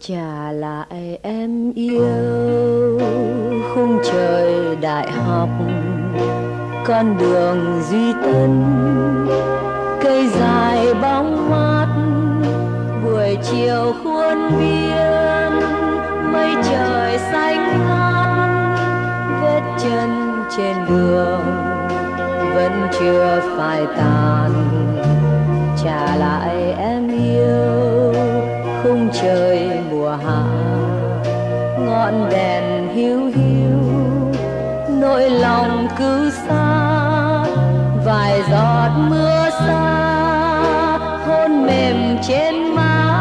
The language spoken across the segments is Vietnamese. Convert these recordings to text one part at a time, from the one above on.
Chả lại em yêu, khung trời đại học, Con đường duy tân, Cây dài bóng mát, Buổi chiều khuôn viên, Mây trời xanh ngát, Vết chân trên đường Vẫn chưa phai tàn trả lại em yêu. Khung trời mùa hạ, ngọn đèn hiu hiu. Nỗi lòng cứ xa, vài giọt mưa xa. Hôn mềm trên má,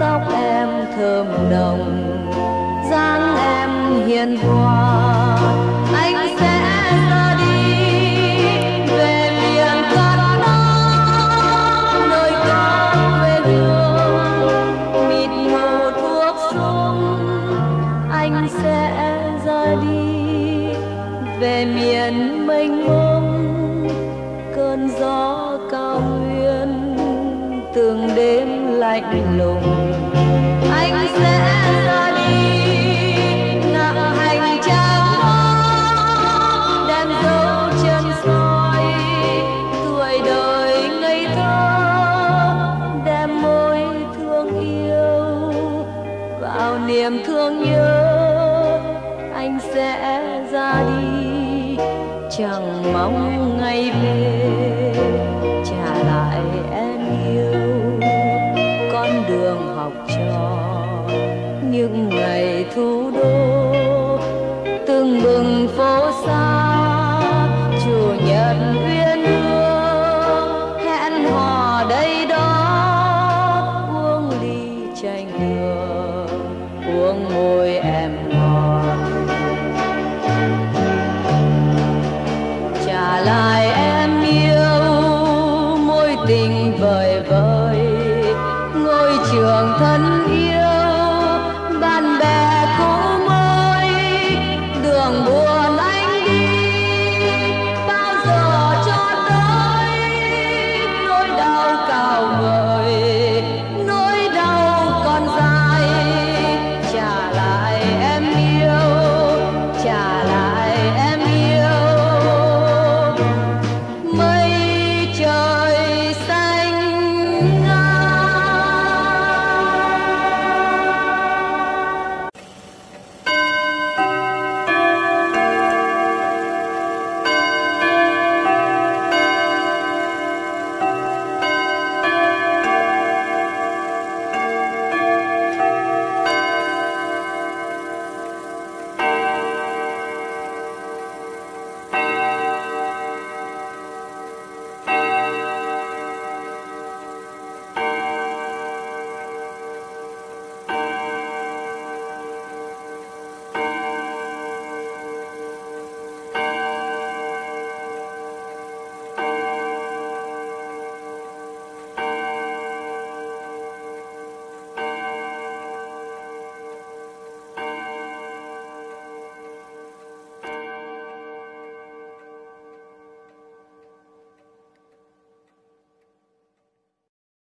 tóc em thơm nồng. Dáng em hiền hòa về miền mênh mông, cơn gió cao nguyên từng đêm lạnh lùng. Anh sẽ ra đi, nặng hành trang đó đem dấu chân soi, tuổi đời ngây thơ, đem môi thương yêu vào niềm thương nhớ. Anh sẽ ra đi chẳng mong ngày về, trả lại em yêu. Con đường học trò, những ngày thủ đô, từng bừng phố xa.